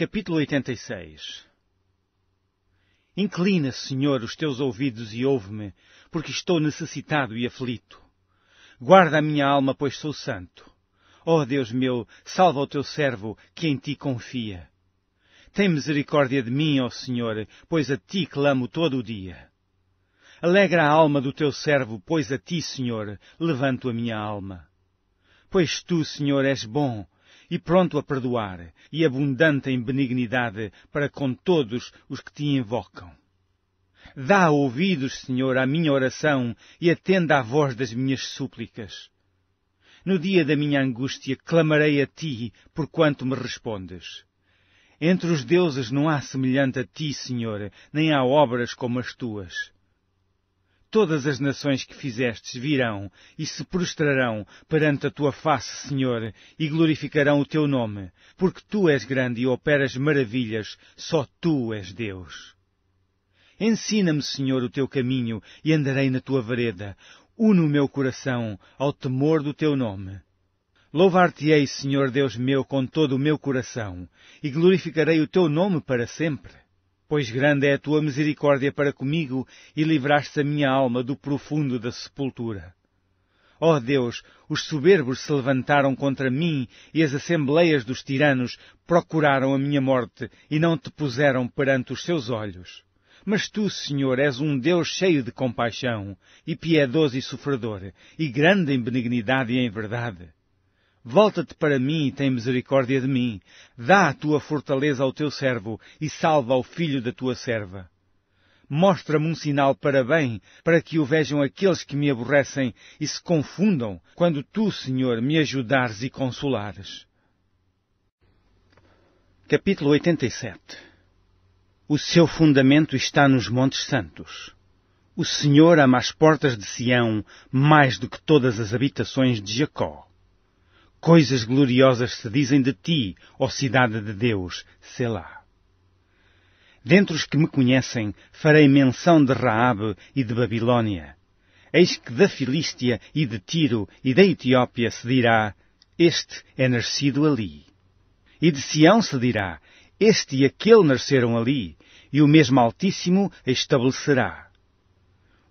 Capítulo 86 Inclina, Senhor, os teus ouvidos e ouve-me, porque estou necessitado e aflito. Guarda a minha alma, pois sou santo. Ó oh, Deus meu, salva o teu servo, que em ti confia. Tem misericórdia de mim, ó Senhor, pois a ti clamo todo o dia. Alegra a alma do teu servo, pois a ti, Senhor, levanto a minha alma. Pois tu, Senhor, és bom, e pronto a perdoar, e abundante em benignidade para com todos os que te invocam. Dá ouvidos, Senhor, à minha oração e atenda à voz das minhas súplicas. No dia da minha angústia clamarei a ti, porquanto me respondes. Entre os deuses não há semelhante a ti, Senhor, nem há obras como as tuas. Todas as nações que fizestes virão e se prostrarão perante a tua face, Senhor, e glorificarão o teu nome, porque tu és grande e operas maravilhas, só tu és Deus. Ensina-me, Senhor, o teu caminho e andarei na tua vereda. Une o meu coração ao temor do teu nome. Louvar-te-ei, Senhor Deus meu, com todo o meu coração, e glorificarei o teu nome para sempre pois grande é a tua misericórdia para comigo e livraste a minha alma do profundo da sepultura. Ó oh Deus, os soberbos se levantaram contra mim e as assembleias dos tiranos procuraram a minha morte e não te puseram perante os seus olhos. Mas tu, Senhor, és um Deus cheio de compaixão, e piedoso e sofredor, e grande em benignidade e em verdade. Volta-te para mim e tem misericórdia de mim. Dá a tua fortaleza ao teu servo e salva ao filho da tua serva. Mostra-me um sinal para bem, para que o vejam aqueles que me aborrecem e se confundam, quando tu, Senhor, me ajudares e consolares. Capítulo 87 O seu fundamento está nos Montes Santos. O Senhor ama as portas de Sião mais do que todas as habitações de Jacó. Coisas gloriosas se dizem de ti, ó cidade de Deus, Selá. Dentre os que me conhecem, farei menção de Raabe e de Babilônia. Eis que da Filístia e de Tiro e da Etiópia se dirá, este é nascido ali. E de Sião se dirá, este e aquele nasceram ali, e o mesmo Altíssimo estabelecerá.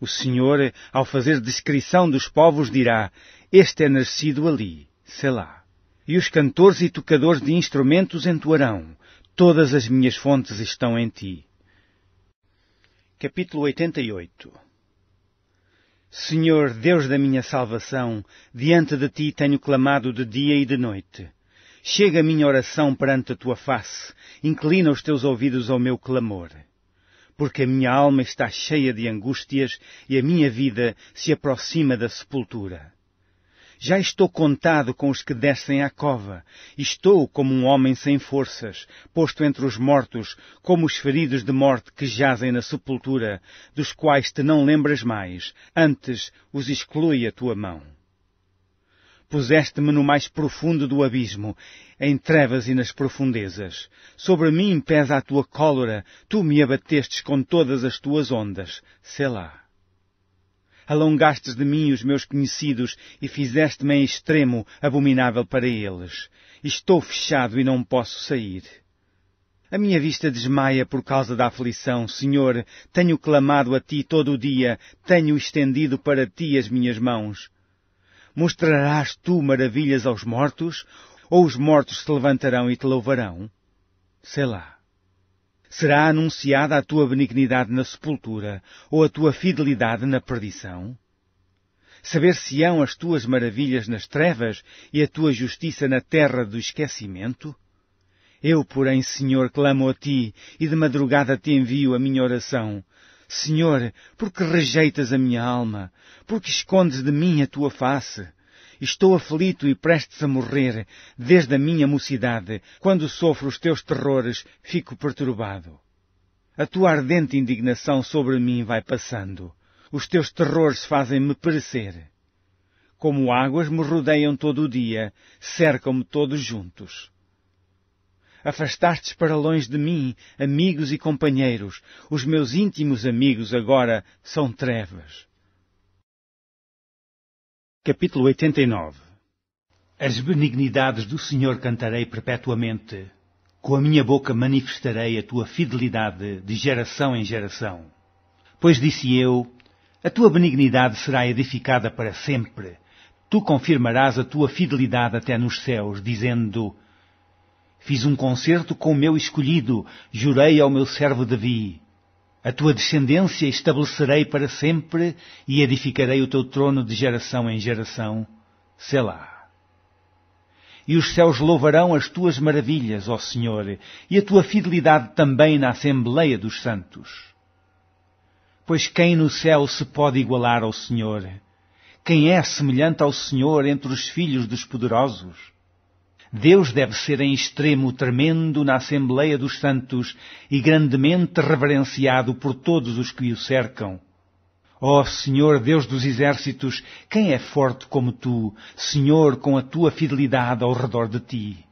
O Senhor, ao fazer descrição dos povos, dirá, este é nascido ali. Selá. E os cantores e tocadores de instrumentos entoarão. Todas as minhas fontes estão em ti. Capítulo 88 Senhor, Deus da minha salvação, diante de ti tenho clamado de dia e de noite. Chega a minha oração perante a tua face, inclina os teus ouvidos ao meu clamor. Porque a minha alma está cheia de angústias e a minha vida se aproxima da sepultura. Já estou contado com os que descem à cova. Estou como um homem sem forças, posto entre os mortos, como os feridos de morte que jazem na sepultura, dos quais te não lembras mais, antes os exclui a tua mão. Puseste-me no mais profundo do abismo, em trevas e nas profundezas. Sobre mim pesa a tua cólera, tu me abatestes com todas as tuas ondas. Selá alongastes de mim os meus conhecidos e fizeste-me em extremo abominável para eles. Estou fechado e não posso sair. A minha vista desmaia por causa da aflição. Senhor, tenho clamado a Ti todo o dia, tenho estendido para Ti as minhas mãos. Mostrarás Tu maravilhas aos mortos, ou os mortos se levantarão e Te louvarão? Sei lá. Será anunciada a tua benignidade na sepultura ou a tua fidelidade na perdição? Saber-se-ão as tuas maravilhas nas trevas e a tua justiça na terra do esquecimento? Eu, porém, Senhor, clamo a ti e de madrugada te envio a minha oração. Senhor, por que rejeitas a minha alma? Por que escondes de mim a tua face? Estou aflito e prestes a morrer, desde a minha mocidade. Quando sofro os teus terrores, fico perturbado. A tua ardente indignação sobre mim vai passando. Os teus terrores fazem-me perecer. Como águas me rodeiam todo o dia, cercam-me todos juntos. Afastastes para longe de mim amigos e companheiros. Os meus íntimos amigos agora são trevas. Capítulo 89 As benignidades do Senhor cantarei perpetuamente. Com a minha boca manifestarei a tua fidelidade de geração em geração. Pois disse eu, a tua benignidade será edificada para sempre. Tu confirmarás a tua fidelidade até nos céus, dizendo, Fiz um concerto com o meu escolhido, jurei ao meu servo Davi. A tua descendência estabelecerei para sempre e edificarei o teu trono de geração em geração. Selá e os céus louvarão as tuas maravilhas, ó Senhor, e a tua fidelidade também na Assembleia dos Santos. Pois quem no céu se pode igualar ao Senhor? Quem é semelhante ao Senhor entre os filhos dos poderosos? Deus deve ser em extremo tremendo na Assembleia dos Santos e grandemente reverenciado por todos os que o cercam. Ó oh, Senhor Deus dos exércitos, quem é forte como tu, Senhor, com a tua fidelidade ao redor de ti?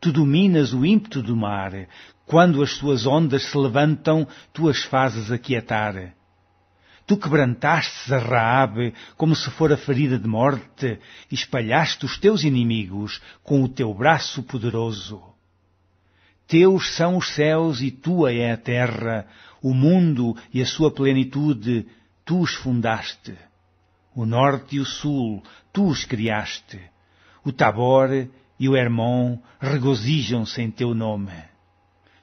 Tu dominas o ímpeto do mar, quando as suas ondas se levantam, tu as fazes aquietar. Tu quebrantastes a Raabe como se fora ferida de morte, e espalhaste os teus inimigos com o teu braço poderoso. Teus são os céus e tua é a terra, o mundo e a sua plenitude, tu os fundaste. O norte e o sul, tu os criaste. O Tabor e o Hermon regozijam-se em teu nome.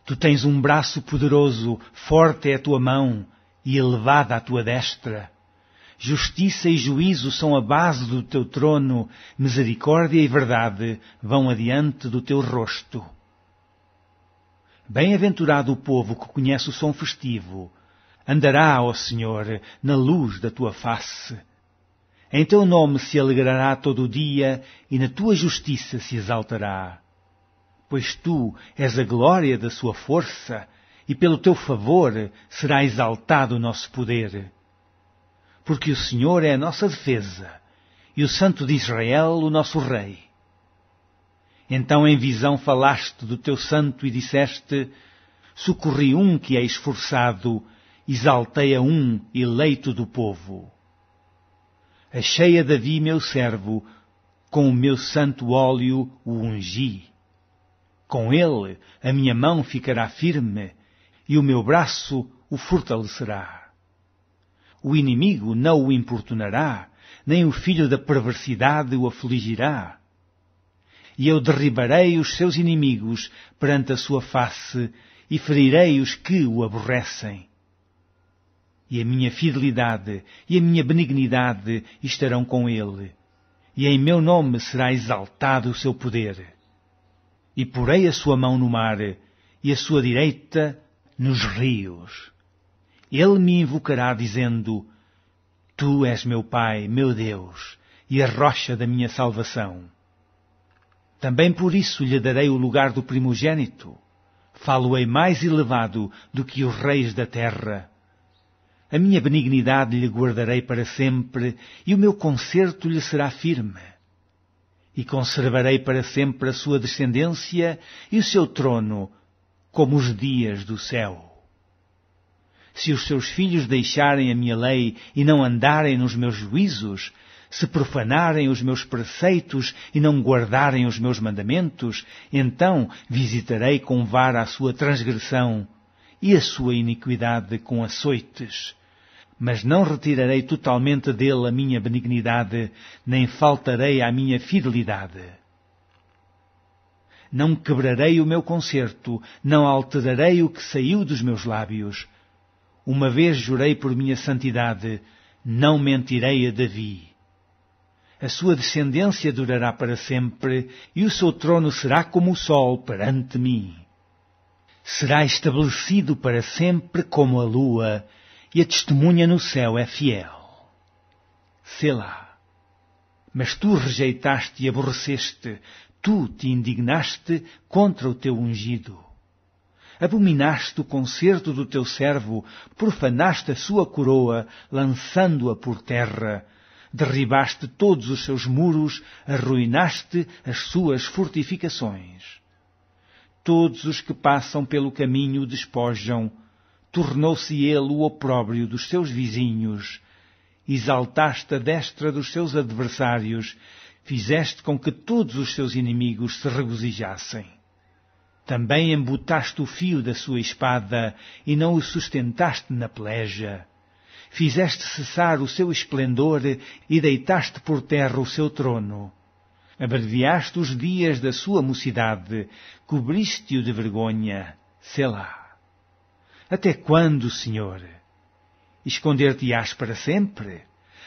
Tu tens um braço poderoso, forte é a tua mão e elevada a tua destra. Justiça e juízo são a base do teu trono, misericórdia e verdade vão adiante do teu rosto. Bem-aventurado o povo que conhece o som festivo. Andará, ó Senhor, na luz da tua face. Em teu nome se alegrará todo o dia e na tua justiça se exaltará. Pois tu és a glória da sua força e pelo teu favor será exaltado o nosso poder. Porque o Senhor é a nossa defesa e o Santo de Israel o nosso Rei. Então em visão falaste do teu santo e disseste, socorri um que é esforçado, exaltei a um eleito do povo. Achei a Davi meu servo, com o meu santo óleo o ungi. Com ele a minha mão ficará firme e o meu braço o fortalecerá. O inimigo não o importunará, nem o filho da perversidade o afligirá e eu derribarei os seus inimigos perante a sua face e ferirei os que o aborrecem. E a minha fidelidade e a minha benignidade estarão com ele, e em meu nome será exaltado o seu poder. E porei a sua mão no mar e a sua direita nos rios. Ele me invocará dizendo, Tu és meu Pai, meu Deus, e a rocha da minha salvação. Também por isso lhe darei o lugar do primogênito. Falo-ei mais elevado do que os reis da terra. A minha benignidade lhe guardarei para sempre, e o meu conserto lhe será firme. E conservarei para sempre a sua descendência e o seu trono, como os dias do céu. Se os seus filhos deixarem a minha lei e não andarem nos meus juízos, se profanarem os meus preceitos e não guardarem os meus mandamentos, então visitarei com vara a sua transgressão e a sua iniquidade com açoites. Mas não retirarei totalmente dele a minha benignidade, nem faltarei à minha fidelidade. Não quebrarei o meu concerto, não alterarei o que saiu dos meus lábios. Uma vez jurei por minha santidade, não mentirei a Davi a sua descendência durará para sempre, e o seu trono será como o sol perante mim. Será estabelecido para sempre como a lua, e a testemunha no céu é fiel. Selá. Mas tu rejeitaste e aborreceste, tu te indignaste contra o teu ungido. Abominaste o concerto do teu servo, profanaste a sua coroa, lançando-a por terra, derribaste todos os seus muros, arruinaste as suas fortificações. Todos os que passam pelo caminho despojam, tornou-se ele o opróbrio dos seus vizinhos, exaltaste a destra dos seus adversários, fizeste com que todos os seus inimigos se regozijassem. Também embutaste o fio da sua espada e não o sustentaste na peleja. Fizeste cessar o seu esplendor e deitaste por terra o seu trono. Abreviaste os dias da sua mocidade, cobriste-o de vergonha. Selá. Até quando, Senhor? Esconder-te-ás para sempre?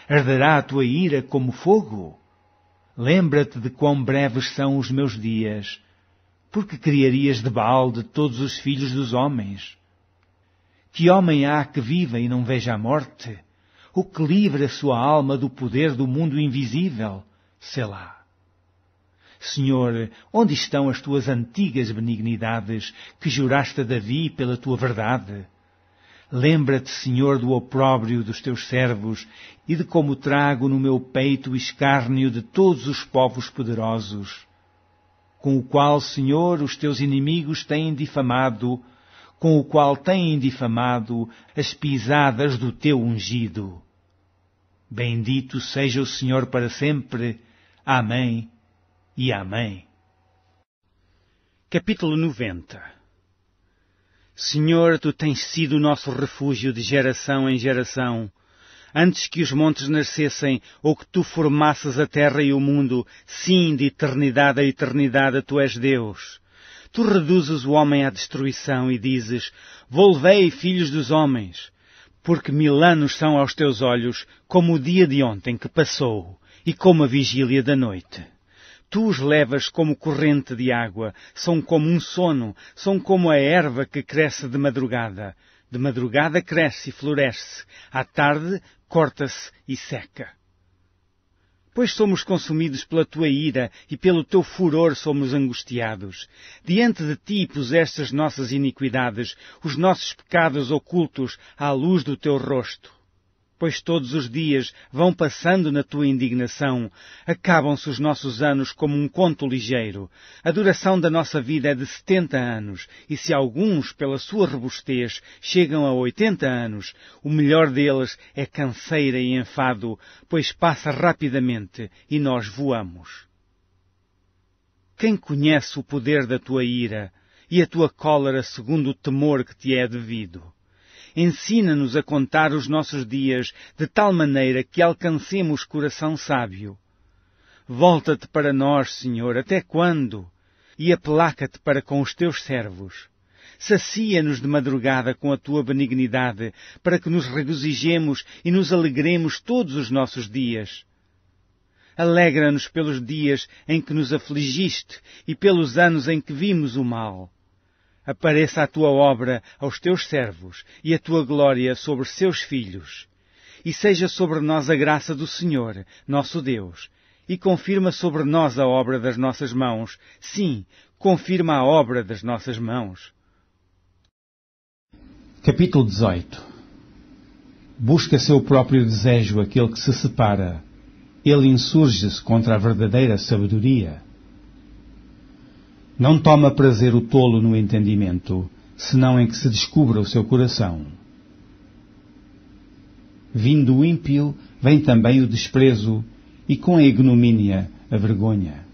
Arderá a tua ira como fogo? Lembra-te de quão breves são os meus dias, porque criarias de Baal de todos os filhos dos homens. Que homem há que viva e não veja a morte? O que livre a sua alma do poder do mundo invisível? Selá. Senhor, onde estão as tuas antigas benignidades que juraste a Davi pela tua verdade? Lembra-te, Senhor, do opróbrio dos teus servos e de como trago no meu peito o escárnio de todos os povos poderosos, com o qual, Senhor, os teus inimigos têm difamado, com o qual têm difamado as pisadas do teu ungido. Bendito seja o Senhor para sempre. Amém e Amém. Capítulo 90 Senhor, tu tens sido o nosso refúgio de geração em geração. Antes que os montes nascessem, ou que tu formasses a terra e o mundo, sim, de eternidade a eternidade, tu és Deus. Tu reduzes o homem à destruição e dizes, Volvei, filhos dos homens, porque mil anos são aos teus olhos como o dia de ontem que passou e como a vigília da noite. Tu os levas como corrente de água, são como um sono, são como a erva que cresce de madrugada. De madrugada cresce e floresce, à tarde corta-se e seca. Pois somos consumidos pela tua ira e pelo teu furor somos angustiados. Diante de ti puseste as nossas iniquidades, os nossos pecados ocultos à luz do teu rosto pois todos os dias vão passando na tua indignação. Acabam-se os nossos anos como um conto ligeiro. A duração da nossa vida é de setenta anos, e se alguns, pela sua robustez, chegam a oitenta anos, o melhor deles é canseira e enfado, pois passa rapidamente e nós voamos. Quem conhece o poder da tua ira e a tua cólera segundo o temor que te é devido? Ensina-nos a contar os nossos dias de tal maneira que alcancemos coração sábio. Volta-te para nós, Senhor, até quando? E aplaca-te para com os teus servos. Sacia-nos de madrugada com a tua benignidade, para que nos regozijemos e nos alegremos todos os nossos dias. Alegra-nos pelos dias em que nos afligiste e pelos anos em que vimos o mal apareça a tua obra aos teus servos e a tua glória sobre seus filhos. E seja sobre nós a graça do Senhor, nosso Deus, e confirma sobre nós a obra das nossas mãos. Sim, confirma a obra das nossas mãos. Capítulo 18 Busca seu próprio desejo aquele que se separa. Ele insurge-se contra a verdadeira sabedoria. Não toma prazer o tolo no entendimento, senão em que se descubra o seu coração. Vindo o ímpio, vem também o desprezo, e com a ignomínia a vergonha.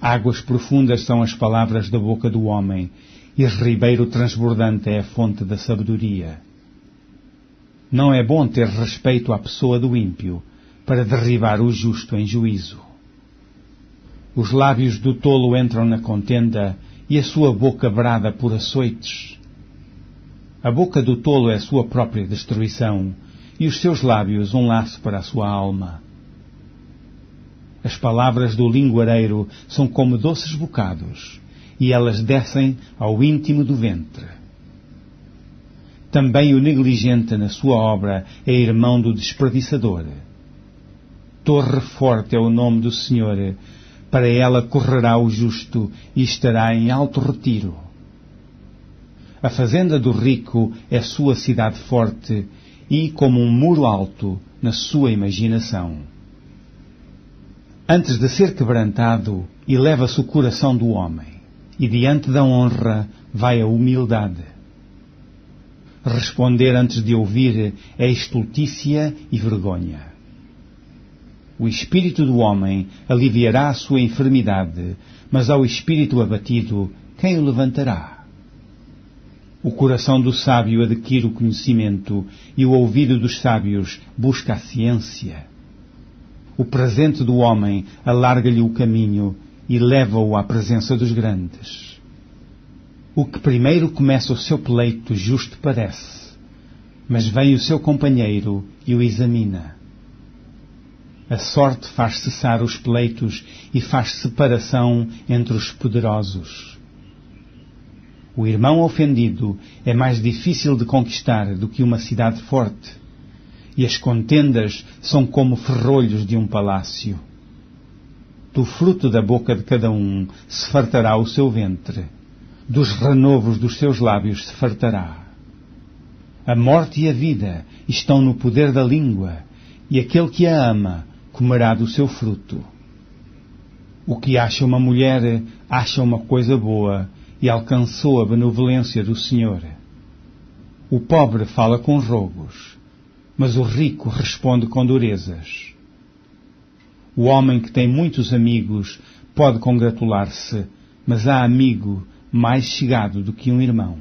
Águas profundas são as palavras da boca do homem, e ribeiro transbordante é a fonte da sabedoria. Não é bom ter respeito à pessoa do ímpio, para derribar o justo em juízo. Os lábios do tolo entram na contenda e a sua boca brada por açoites. A boca do tolo é sua própria destruição e os seus lábios um laço para a sua alma. As palavras do linguareiro são como doces bocados e elas descem ao íntimo do ventre. Também o negligente na sua obra é irmão do desperdiçador. Torre forte é o nome do Senhor, para ela correrá o justo e estará em alto retiro. A fazenda do rico é sua cidade forte e como um muro alto na sua imaginação. Antes de ser quebrantado, eleva-se o coração do homem, e diante da honra vai a humildade. Responder antes de ouvir é estultícia e vergonha. O espírito do homem aliviará a sua enfermidade, mas ao espírito abatido quem o levantará? O coração do sábio adquire o conhecimento e o ouvido dos sábios busca a ciência. O presente do homem alarga-lhe o caminho e leva-o à presença dos grandes. O que primeiro começa o seu pleito justo parece, mas vem o seu companheiro e o examina. A sorte faz cessar os pleitos e faz separação entre os poderosos. O irmão ofendido é mais difícil de conquistar do que uma cidade forte, e as contendas são como ferrolhos de um palácio. Do fruto da boca de cada um se fartará o seu ventre, dos renovos dos seus lábios se fartará. A morte e a vida estão no poder da língua, e aquele que a ama comerá do seu fruto. O que acha uma mulher acha uma coisa boa e alcançou a benevolência do Senhor. O pobre fala com rogos, mas o rico responde com durezas. O homem que tem muitos amigos pode congratular-se, mas há amigo mais chegado do que um irmão.